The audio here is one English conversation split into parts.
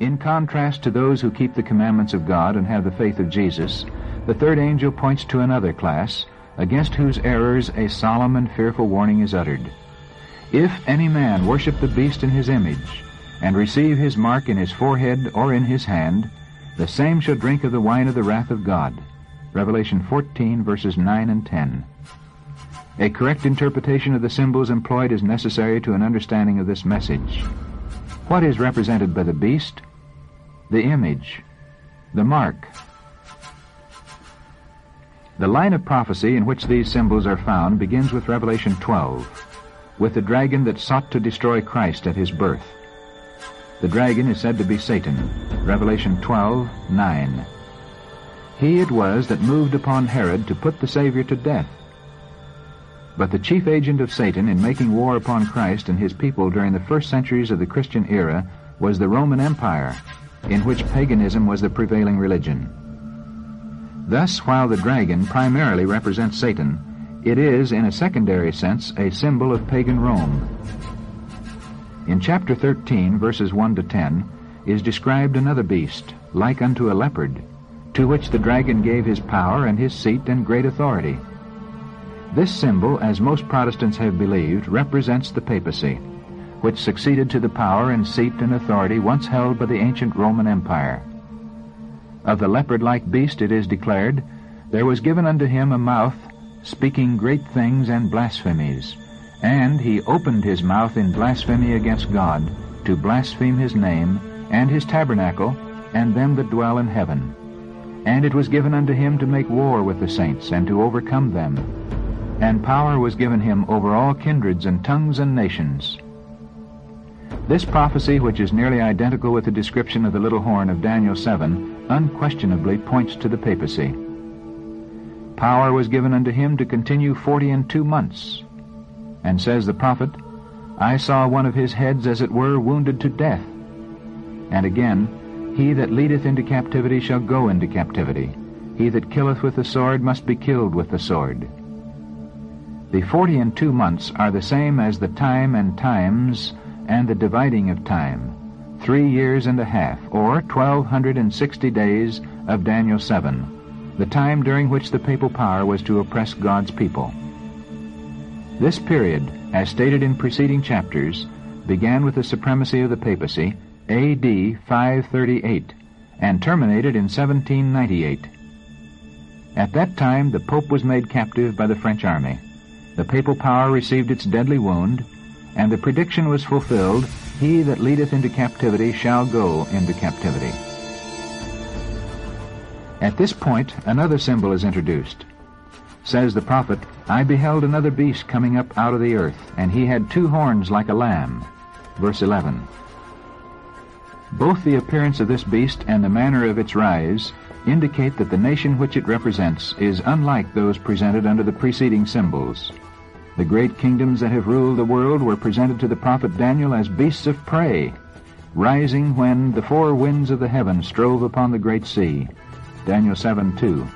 In contrast to those who keep the commandments of God and have the faith of Jesus, the third angel points to another class, against whose errors a solemn and fearful warning is uttered. If any man worship the beast in his image, and receive his mark in his forehead or in his hand, the same shall drink of the wine of the wrath of God. Revelation 14, verses 9 and 10. A correct interpretation of the symbols employed is necessary to an understanding of this message. What is represented by the beast? The image, the mark. The line of prophecy in which these symbols are found begins with Revelation 12 with the dragon that sought to destroy Christ at his birth. The dragon is said to be Satan. Revelation 12, 9. He it was that moved upon Herod to put the Savior to death. But the chief agent of Satan in making war upon Christ and his people during the first centuries of the Christian era was the Roman Empire, in which paganism was the prevailing religion. Thus, while the dragon primarily represents Satan, it is, in a secondary sense, a symbol of pagan Rome. In chapter 13, verses 1 to 10, is described another beast, like unto a leopard, to which the dragon gave his power and his seat and great authority. This symbol, as most Protestants have believed, represents the papacy, which succeeded to the power and seat and authority once held by the ancient Roman Empire. Of the leopard-like beast it is declared, There was given unto him a mouth speaking great things and blasphemies. And he opened his mouth in blasphemy against God, to blaspheme his name, and his tabernacle, and them that dwell in heaven. And it was given unto him to make war with the saints, and to overcome them. And power was given him over all kindreds and tongues and nations. This prophecy, which is nearly identical with the description of the little horn of Daniel 7, unquestionably points to the papacy. Power was given unto him to continue forty and two months. And says the prophet, I saw one of his heads as it were wounded to death. And again, He that leadeth into captivity shall go into captivity. He that killeth with the sword must be killed with the sword. The forty and two months are the same as the time and times and the dividing of time, three years and a half, or twelve hundred and sixty days of Daniel 7 the time during which the papal power was to oppress God's people. This period, as stated in preceding chapters, began with the supremacy of the papacy, A.D. 538, and terminated in 1798. At that time, the Pope was made captive by the French army. The papal power received its deadly wound, and the prediction was fulfilled, He that leadeth into captivity shall go into captivity. At this point, another symbol is introduced. Says the prophet, I beheld another beast coming up out of the earth, and he had two horns like a lamb. Verse 11. Both the appearance of this beast and the manner of its rise indicate that the nation which it represents is unlike those presented under the preceding symbols. The great kingdoms that have ruled the world were presented to the prophet Daniel as beasts of prey, rising when the four winds of the heaven strove upon the great sea. Daniel 7 2.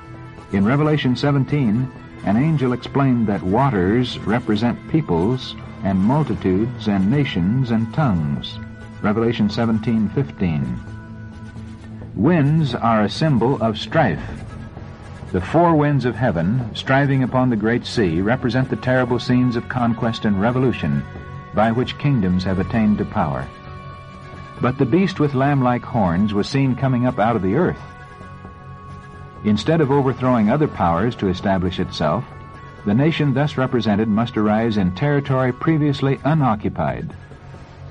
In Revelation 17, an angel explained that waters represent peoples and multitudes and nations and tongues. Revelation 17:15. Winds are a symbol of strife. The four winds of heaven, striving upon the great sea, represent the terrible scenes of conquest and revolution by which kingdoms have attained to power. But the beast with lamb-like horns was seen coming up out of the earth. Instead of overthrowing other powers to establish itself, the nation thus represented must arise in territory previously unoccupied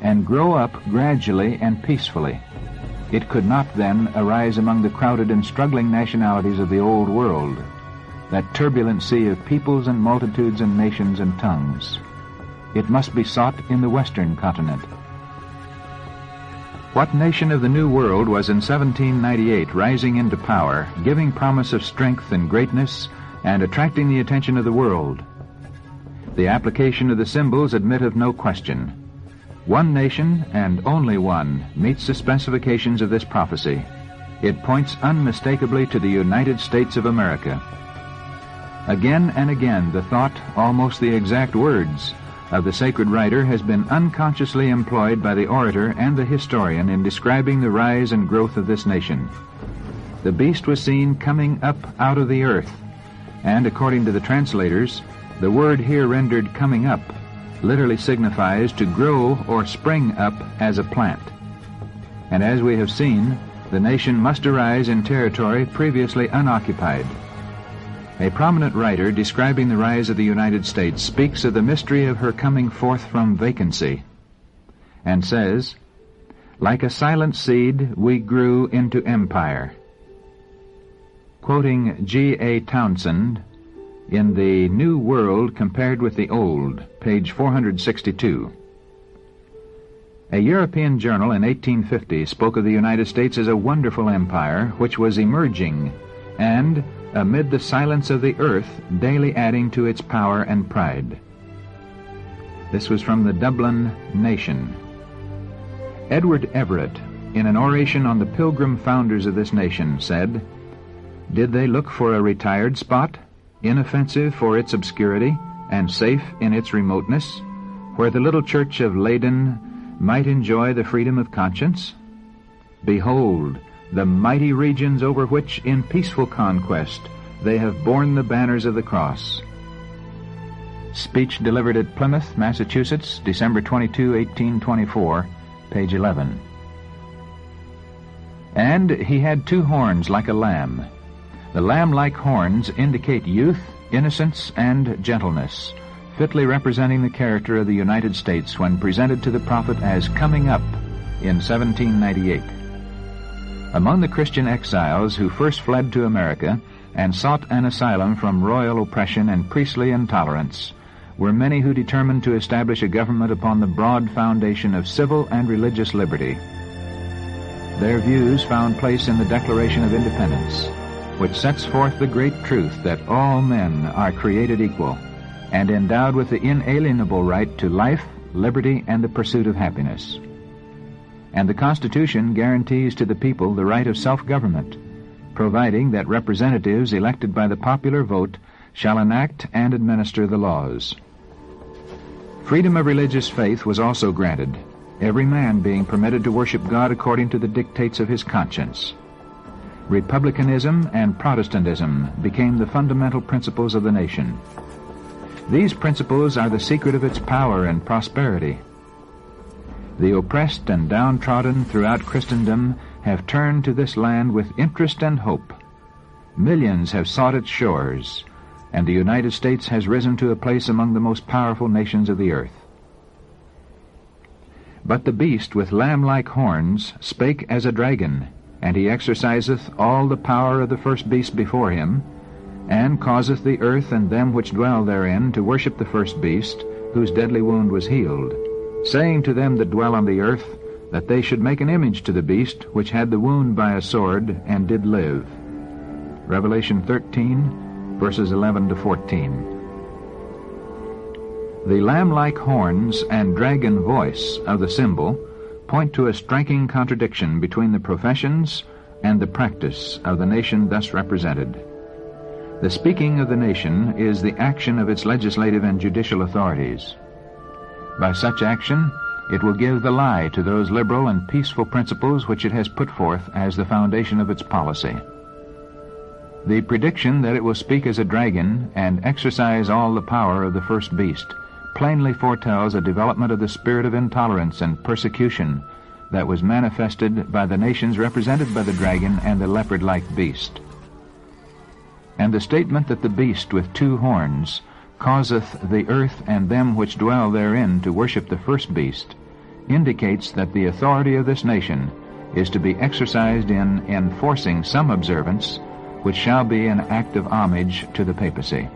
and grow up gradually and peacefully. It could not then arise among the crowded and struggling nationalities of the Old World, that turbulent sea of peoples and multitudes and nations and tongues. It must be sought in the Western continent. What nation of the New World was in 1798 rising into power, giving promise of strength and greatness, and attracting the attention of the world? The application of the symbols admit of no question. One nation, and only one, meets the specifications of this prophecy. It points unmistakably to the United States of America. Again and again the thought, almost the exact words, of the sacred writer has been unconsciously employed by the orator and the historian in describing the rise and growth of this nation. The beast was seen coming up out of the earth, and according to the translators, the word here rendered coming up literally signifies to grow or spring up as a plant. And as we have seen, the nation must arise in territory previously unoccupied. A prominent writer describing the rise of the United States speaks of the mystery of her coming forth from vacancy and says, Like a silent seed, we grew into empire. Quoting G. A. Townsend in The New World Compared with the Old, page 462. A European journal in 1850 spoke of the United States as a wonderful empire which was emerging and amid the silence of the earth, daily adding to its power and pride. This was from the Dublin Nation. Edward Everett, in an oration on the pilgrim founders of this nation, said, Did they look for a retired spot, inoffensive for its obscurity, and safe in its remoteness, where the little church of Leyden might enjoy the freedom of conscience? Behold, the mighty regions over which in peaceful conquest they have borne the banners of the cross. Speech delivered at Plymouth, Massachusetts, December 22, 1824, page 11. And he had two horns like a lamb. The lamb-like horns indicate youth, innocence, and gentleness, fitly representing the character of the United States when presented to the prophet as coming up in 1798. Among the Christian exiles who first fled to America and sought an asylum from royal oppression and priestly intolerance were many who determined to establish a government upon the broad foundation of civil and religious liberty. Their views found place in the Declaration of Independence, which sets forth the great truth that all men are created equal and endowed with the inalienable right to life, liberty, and the pursuit of happiness and the Constitution guarantees to the people the right of self-government, providing that representatives elected by the popular vote shall enact and administer the laws. Freedom of religious faith was also granted, every man being permitted to worship God according to the dictates of his conscience. Republicanism and Protestantism became the fundamental principles of the nation. These principles are the secret of its power and prosperity. The oppressed and downtrodden throughout Christendom have turned to this land with interest and hope. Millions have sought its shores, and the United States has risen to a place among the most powerful nations of the earth. But the beast with lamb-like horns spake as a dragon, and he exerciseth all the power of the first beast before him, and causeth the earth and them which dwell therein to worship the first beast, whose deadly wound was healed saying to them that dwell on the earth, that they should make an image to the beast which had the wound by a sword and did live. Revelation 13, verses 11 to 14. The lamb-like horns and dragon voice of the symbol point to a striking contradiction between the professions and the practice of the nation thus represented. The speaking of the nation is the action of its legislative and judicial authorities. By such action, it will give the lie to those liberal and peaceful principles which it has put forth as the foundation of its policy. The prediction that it will speak as a dragon and exercise all the power of the first beast plainly foretells a development of the spirit of intolerance and persecution that was manifested by the nations represented by the dragon and the leopard-like beast. And the statement that the beast with two horns causeth the earth and them which dwell therein to worship the first beast, indicates that the authority of this nation is to be exercised in enforcing some observance which shall be an act of homage to the papacy.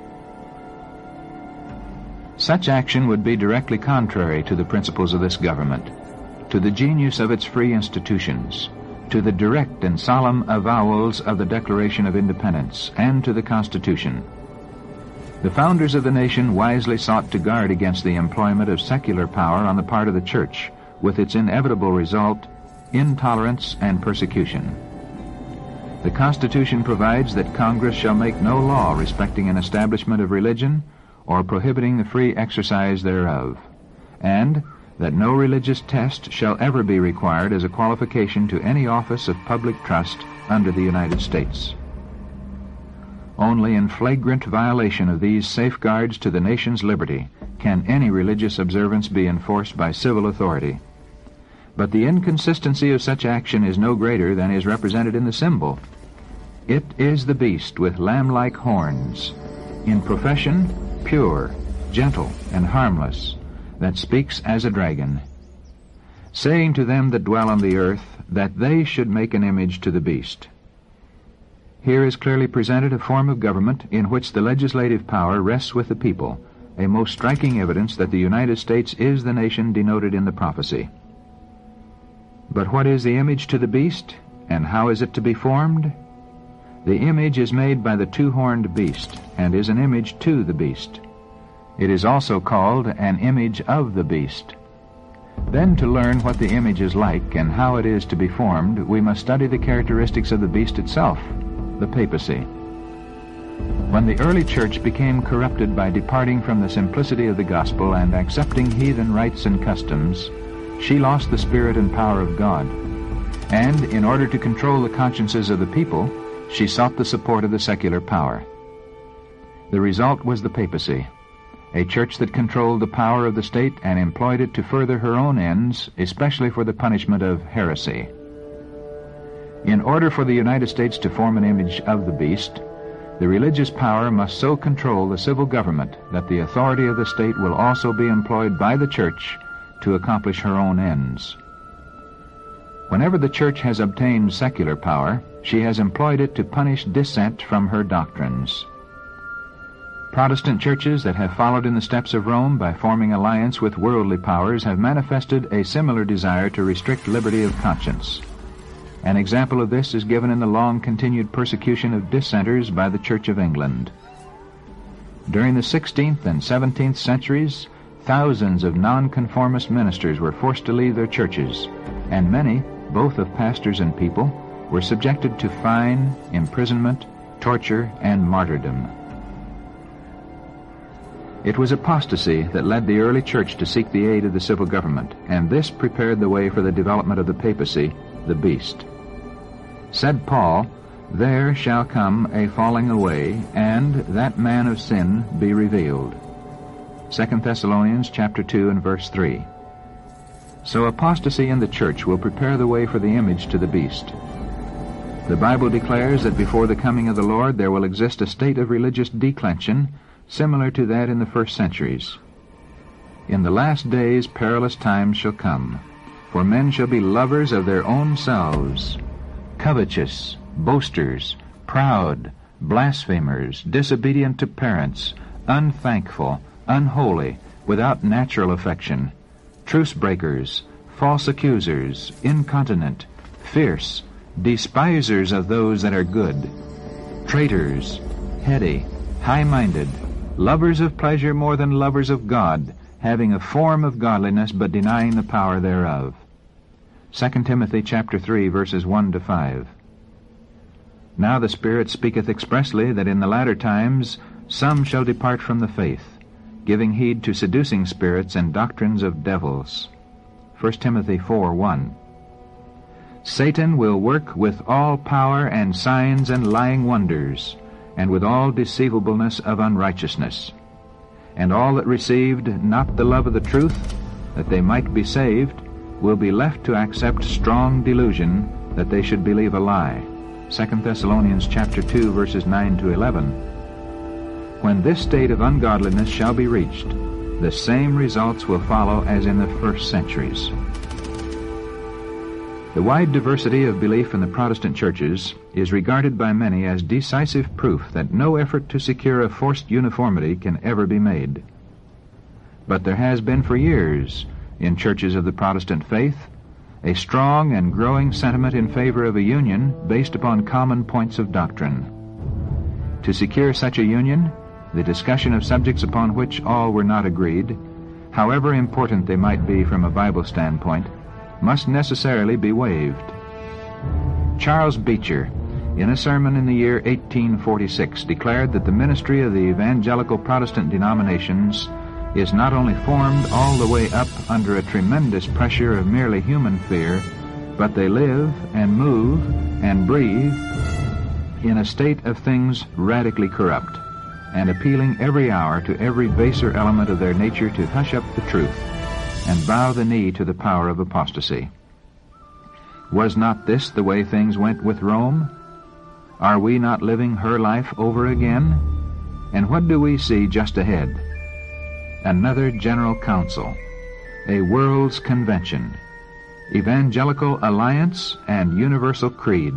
Such action would be directly contrary to the principles of this government, to the genius of its free institutions, to the direct and solemn avowals of the Declaration of Independence, and to the Constitution. The founders of the nation wisely sought to guard against the employment of secular power on the part of the church, with its inevitable result, intolerance and persecution. The Constitution provides that Congress shall make no law respecting an establishment of religion or prohibiting the free exercise thereof, and that no religious test shall ever be required as a qualification to any office of public trust under the United States. Only in flagrant violation of these safeguards to the nation's liberty can any religious observance be enforced by civil authority. But the inconsistency of such action is no greater than is represented in the symbol. It is the beast with lamb-like horns, in profession pure, gentle, and harmless, that speaks as a dragon, saying to them that dwell on the earth that they should make an image to the beast. Here is clearly presented a form of government in which the legislative power rests with the people, a most striking evidence that the United States is the nation denoted in the prophecy. But what is the image to the beast, and how is it to be formed? The image is made by the two-horned beast, and is an image to the beast. It is also called an image of the beast. Then to learn what the image is like and how it is to be formed, we must study the characteristics of the beast itself, the papacy. When the early church became corrupted by departing from the simplicity of the gospel and accepting heathen rites and customs, she lost the spirit and power of God. And in order to control the consciences of the people, she sought the support of the secular power. The result was the papacy, a church that controlled the power of the state and employed it to further her own ends, especially for the punishment of heresy. In order for the United States to form an image of the beast, the religious power must so control the civil government that the authority of the state will also be employed by the church to accomplish her own ends. Whenever the church has obtained secular power, she has employed it to punish dissent from her doctrines. Protestant churches that have followed in the steps of Rome by forming alliance with worldly powers have manifested a similar desire to restrict liberty of conscience. An example of this is given in the long-continued persecution of dissenters by the Church of England. During the 16th and 17th centuries, thousands of nonconformist ministers were forced to leave their churches, and many, both of pastors and people, were subjected to fine, imprisonment, torture, and martyrdom. It was apostasy that led the early church to seek the aid of the civil government, and this prepared the way for the development of the papacy, the beast. Said Paul, There shall come a falling away, and that man of sin be revealed. 2 Thessalonians chapter 2 and verse 3. So apostasy in the church will prepare the way for the image to the beast. The Bible declares that before the coming of the Lord there will exist a state of religious declension similar to that in the first centuries. In the last days perilous times shall come, for men shall be lovers of their own selves, covetous, boasters, proud, blasphemers, disobedient to parents, unthankful, unholy, without natural affection, truce breakers, false accusers, incontinent, fierce, despisers of those that are good, traitors, heady, high-minded, lovers of pleasure more than lovers of God, having a form of godliness but denying the power thereof. 2 Timothy chapter 3 verses 1 to 5. Now the Spirit speaketh expressly that in the latter times some shall depart from the faith, giving heed to seducing spirits and doctrines of devils. 1 Timothy 4 1. Satan will work with all power and signs and lying wonders, and with all deceivableness of unrighteousness. And all that received not the love of the truth, that they might be saved, will be left to accept strong delusion, that they should believe a lie. 2 Thessalonians chapter 2, verses 9 to 11. When this state of ungodliness shall be reached, the same results will follow as in the first centuries. The wide diversity of belief in the Protestant churches is regarded by many as decisive proof that no effort to secure a forced uniformity can ever be made. But there has been for years, in churches of the Protestant faith, a strong and growing sentiment in favor of a union based upon common points of doctrine. To secure such a union, the discussion of subjects upon which all were not agreed, however important they might be from a Bible standpoint, must necessarily be waived. Charles Beecher, in a sermon in the year 1846, declared that the ministry of the evangelical Protestant denominations is not only formed all the way up under a tremendous pressure of merely human fear, but they live and move and breathe in a state of things radically corrupt, and appealing every hour to every baser element of their nature to hush up the truth and bow the knee to the power of apostasy. Was not this the way things went with Rome? Are we not living her life over again? And what do we see just ahead? Another General Council, a World's Convention, Evangelical Alliance, and Universal Creed.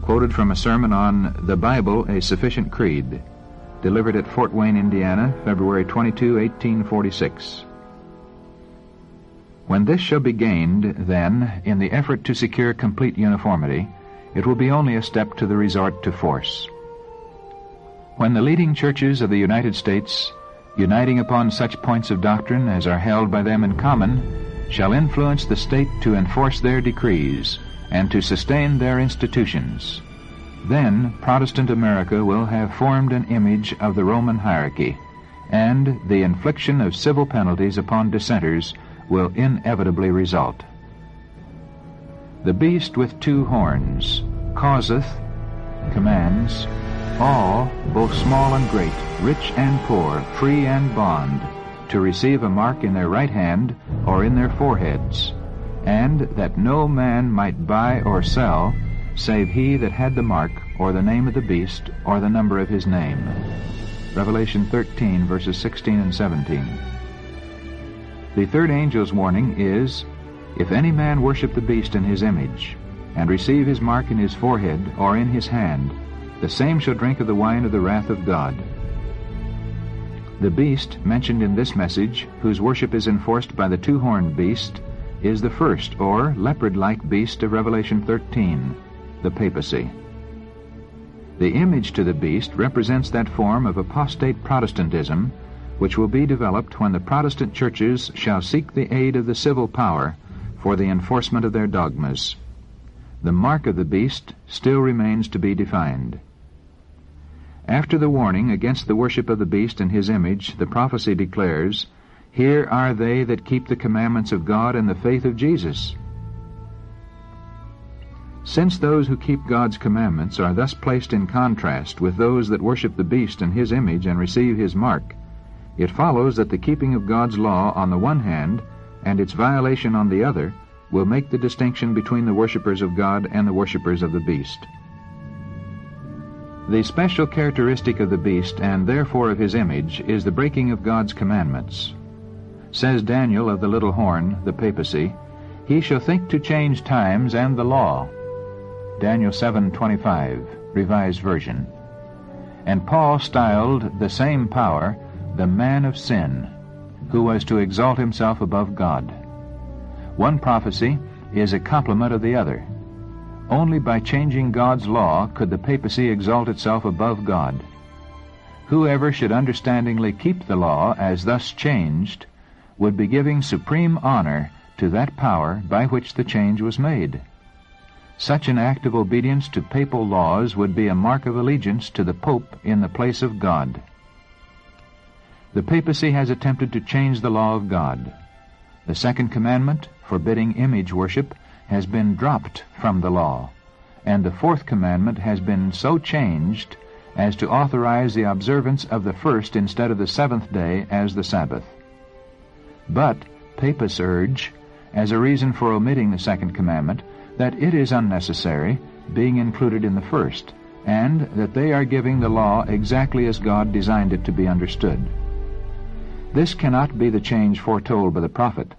Quoted from a sermon on The Bible, a Sufficient Creed, delivered at Fort Wayne, Indiana, February 22, 1846. When this shall be gained, then, in the effort to secure complete uniformity, it will be only a step to the resort to force. When the leading churches of the United States, uniting upon such points of doctrine as are held by them in common, shall influence the state to enforce their decrees and to sustain their institutions, then Protestant America will have formed an image of the Roman hierarchy, and the infliction of civil penalties upon dissenters will inevitably result. The beast with two horns causeth, commands, all, both small and great, rich and poor, free and bond, to receive a mark in their right hand or in their foreheads, and that no man might buy or sell, save he that had the mark, or the name of the beast, or the number of his name. Revelation 13, verses 16 and 17. The third angel's warning is, If any man worship the beast in his image, and receive his mark in his forehead or in his hand, the same shall drink of the wine of the wrath of God. The beast mentioned in this message, whose worship is enforced by the two-horned beast, is the first, or leopard-like beast of Revelation 13, the papacy. The image to the beast represents that form of apostate Protestantism which will be developed when the Protestant churches shall seek the aid of the civil power for the enforcement of their dogmas. The mark of the beast still remains to be defined. After the warning against the worship of the beast and his image, the prophecy declares, Here are they that keep the commandments of God and the faith of Jesus. Since those who keep God's commandments are thus placed in contrast with those that worship the beast and his image and receive his mark, it follows that the keeping of God's law on the one hand and its violation on the other will make the distinction between the worshippers of God and the worshippers of the beast. The special characteristic of the beast, and therefore of his image, is the breaking of God's commandments. Says Daniel of the little horn, the papacy, He shall think to change times and the law. Daniel 7:25, Revised Version. And Paul styled the same power the man of sin, who was to exalt himself above God. One prophecy is a complement of the other. Only by changing God's law could the papacy exalt itself above God. Whoever should understandingly keep the law as thus changed would be giving supreme honor to that power by which the change was made. Such an act of obedience to papal laws would be a mark of allegiance to the Pope in the place of God. The papacy has attempted to change the law of God. The second commandment, forbidding image worship, has been dropped from the law, and the fourth commandment has been so changed as to authorize the observance of the first instead of the seventh day as the Sabbath. But papists urge, as a reason for omitting the second commandment, that it is unnecessary, being included in the first, and that they are giving the law exactly as God designed it to be understood. This cannot be the change foretold by the prophet.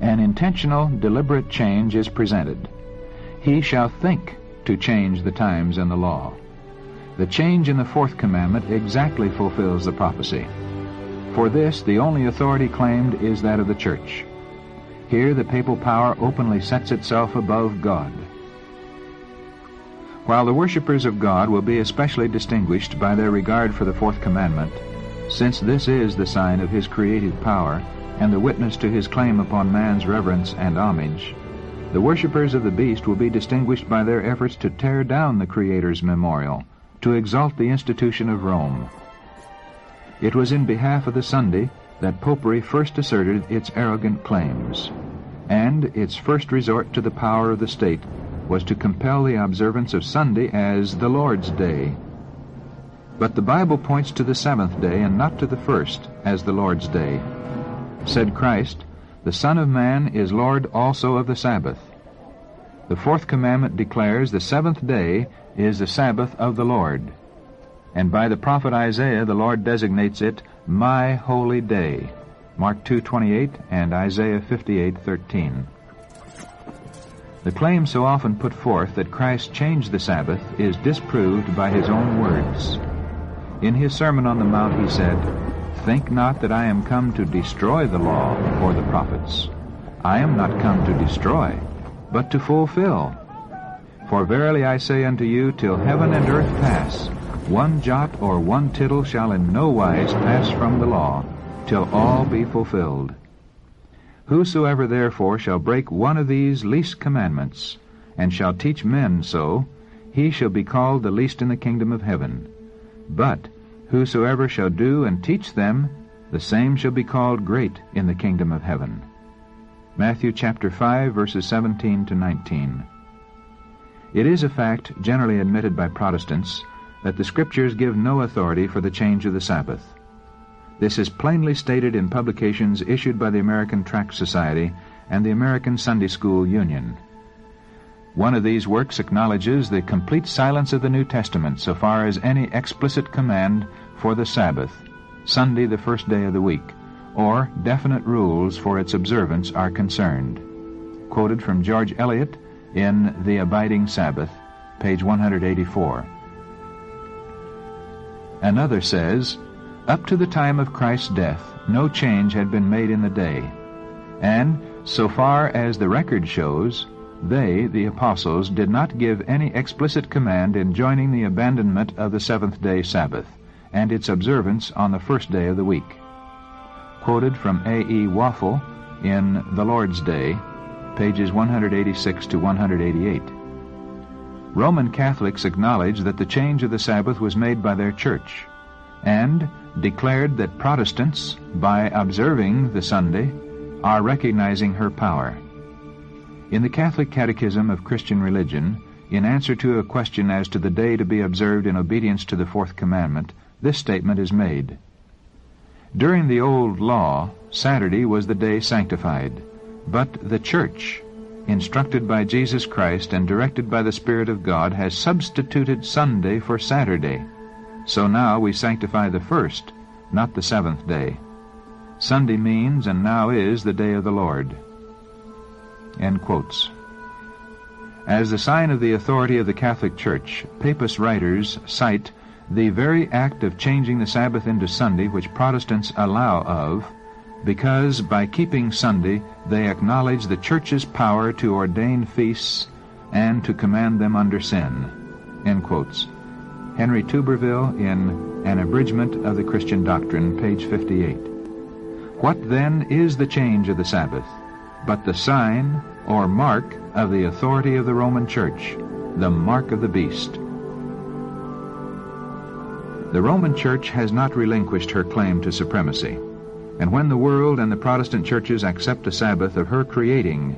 An intentional, deliberate change is presented. He shall think to change the times and the law. The change in the fourth commandment exactly fulfills the prophecy. For this, the only authority claimed is that of the church. Here the papal power openly sets itself above God. While the worshippers of God will be especially distinguished by their regard for the fourth commandment, since this is the sign of his creative power, and the witness to his claim upon man's reverence and homage, The worshippers of the beast will be distinguished by their efforts to tear down the Creator's memorial, to exalt the institution of Rome. It was in behalf of the Sunday that Popery first asserted its arrogant claims, and its first resort to the power of the state was to compel the observance of Sunday as the Lord's Day. But the Bible points to the seventh day and not to the first as the Lord's Day. Said Christ, The Son of Man is Lord also of the Sabbath. The fourth commandment declares the seventh day is the Sabbath of the Lord. And by the prophet Isaiah the Lord designates it my holy day. Mark 2:28 and Isaiah 58:13. The claim so often put forth that Christ changed the Sabbath is disproved by his own words. In his Sermon on the Mount he said, Think not that I am come to destroy the law or the prophets. I am not come to destroy, but to fulfill. For verily I say unto you, till heaven and earth pass, one jot or one tittle shall in no wise pass from the law, till all be fulfilled. Whosoever therefore shall break one of these least commandments, and shall teach men so, he shall be called the least in the kingdom of heaven. But whosoever shall do and teach them, the same shall be called great in the kingdom of heaven. Matthew chapter 5 verses 17 to 19. It is a fact generally admitted by Protestants that the Scriptures give no authority for the change of the Sabbath. This is plainly stated in publications issued by the American Tract Society and the American Sunday School Union. One of these works acknowledges the complete silence of the New Testament so far as any explicit command for the Sabbath, Sunday the first day of the week, or definite rules for its observance are concerned. Quoted from George Elliott in The Abiding Sabbath, page 184. Another says, up to the time of Christ's death, no change had been made in the day. And, so far as the record shows, they, the apostles, did not give any explicit command enjoining the abandonment of the seventh day Sabbath, and its observance on the first day of the week. Quoted from A. E. Waffle in The Lord's Day, pages 186 to 188. Roman Catholics acknowledge that the change of the Sabbath was made by their church, and declared that Protestants, by observing the Sunday, are recognizing her power. In the Catholic Catechism of Christian Religion, in answer to a question as to the day to be observed in obedience to the fourth commandment, this statement is made. During the old law, Saturday was the day sanctified, but the church, instructed by Jesus Christ and directed by the Spirit of God, has substituted Sunday for Saturday. So now we sanctify the first, not the seventh day. Sunday means and now is the day of the Lord. End quotes. As the sign of the authority of the Catholic Church, Papist writers cite the very act of changing the Sabbath into Sunday which Protestants allow of, because by keeping Sunday they acknowledge the Church's power to ordain feasts and to command them under sin. End quotes. Henry Tuberville in An Abridgment of the Christian Doctrine, page 58. What then is the change of the Sabbath? But the sign or mark of the authority of the Roman Church, the mark of the beast. The Roman Church has not relinquished her claim to supremacy, and when the world and the Protestant churches accept a Sabbath of her creating,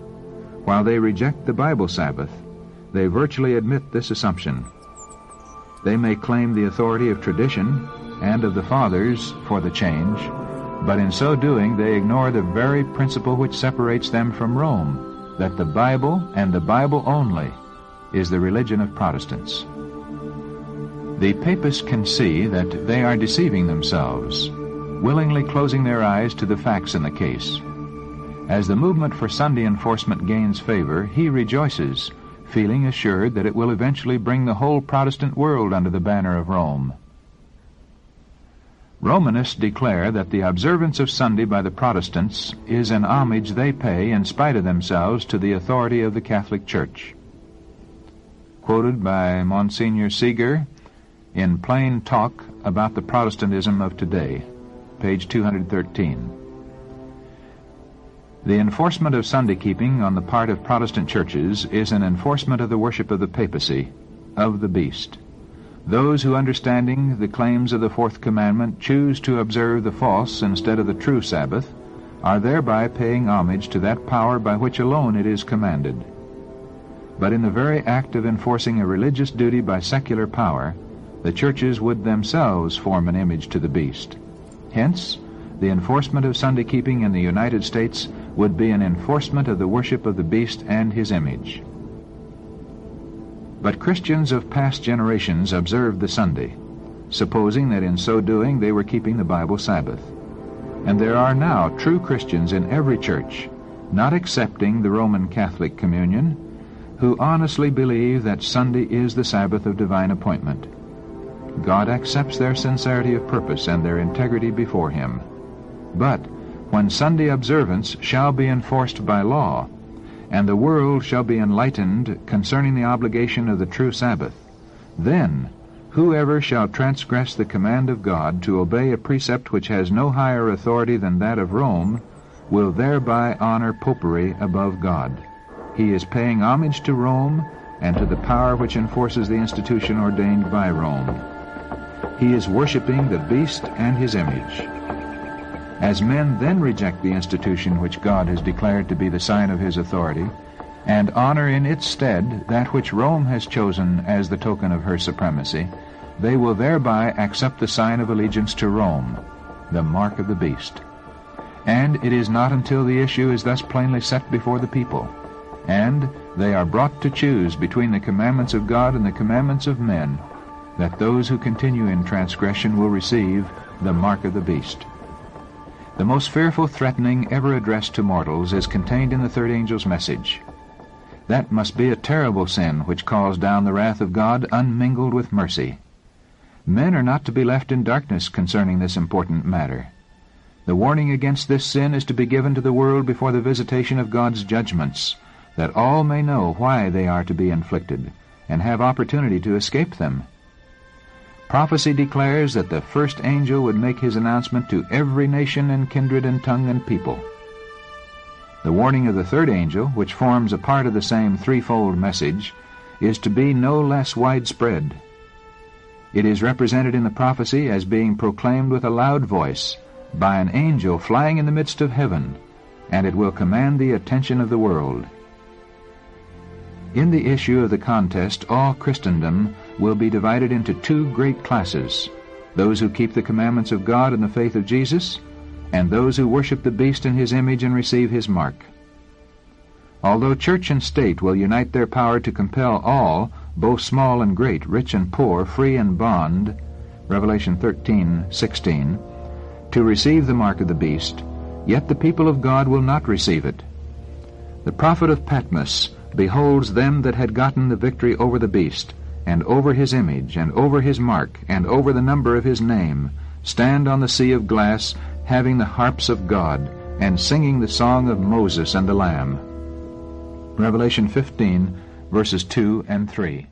while they reject the Bible Sabbath, they virtually admit this assumption. They may claim the authority of tradition and of the fathers for the change, but in so doing they ignore the very principle which separates them from Rome, that the Bible and the Bible only is the religion of Protestants. The papists can see that they are deceiving themselves, willingly closing their eyes to the facts in the case. As the movement for Sunday enforcement gains favor, he rejoices feeling assured that it will eventually bring the whole Protestant world under the banner of Rome. Romanists declare that the observance of Sunday by the Protestants is an homage they pay in spite of themselves to the authority of the Catholic Church. Quoted by Monsignor Segur in Plain Talk about the Protestantism of Today, page 213. The enforcement of Sunday keeping on the part of Protestant churches is an enforcement of the worship of the papacy, of the beast. Those who, understanding the claims of the fourth commandment, choose to observe the false instead of the true Sabbath, are thereby paying homage to that power by which alone it is commanded. But in the very act of enforcing a religious duty by secular power, the churches would themselves form an image to the beast. Hence, the enforcement of Sunday keeping in the United States would be an enforcement of the worship of the beast and his image. But Christians of past generations observed the Sunday, supposing that in so doing they were keeping the Bible Sabbath. And there are now true Christians in every church, not excepting the Roman Catholic Communion, who honestly believe that Sunday is the Sabbath of divine appointment. God accepts their sincerity of purpose and their integrity before Him. But when Sunday observance shall be enforced by law, and the world shall be enlightened concerning the obligation of the true Sabbath. Then whoever shall transgress the command of God to obey a precept which has no higher authority than that of Rome will thereby honor popery above God. He is paying homage to Rome and to the power which enforces the institution ordained by Rome. He is worshiping the beast and his image. As men then reject the institution which God has declared to be the sign of his authority, and honor in its stead that which Rome has chosen as the token of her supremacy, they will thereby accept the sign of allegiance to Rome, the mark of the beast. And it is not until the issue is thus plainly set before the people, and they are brought to choose between the commandments of God and the commandments of men, that those who continue in transgression will receive the mark of the beast. The most fearful threatening ever addressed to mortals is contained in the third angel's message. That must be a terrible sin which calls down the wrath of God unmingled with mercy. Men are not to be left in darkness concerning this important matter. The warning against this sin is to be given to the world before the visitation of God's judgments, that all may know why they are to be inflicted, and have opportunity to escape them. Prophecy declares that the first angel would make his announcement to every nation and kindred and tongue and people. The warning of the third angel, which forms a part of the same threefold message, is to be no less widespread. It is represented in the prophecy as being proclaimed with a loud voice by an angel flying in the midst of heaven, and it will command the attention of the world. In the issue of the contest, all Christendom will be divided into two great classes those who keep the commandments of God and the faith of Jesus, and those who worship the beast in his image and receive his mark. Although church and state will unite their power to compel all, both small and great, rich and poor, free and bond, Revelation 13:16, to receive the mark of the beast, yet the people of God will not receive it. The prophet of Patmos beholds them that had gotten the victory over the beast, and over his image, and over his mark, and over the number of his name, stand on the sea of glass, having the harps of God, and singing the song of Moses and the Lamb. Revelation 15, verses 2 and 3.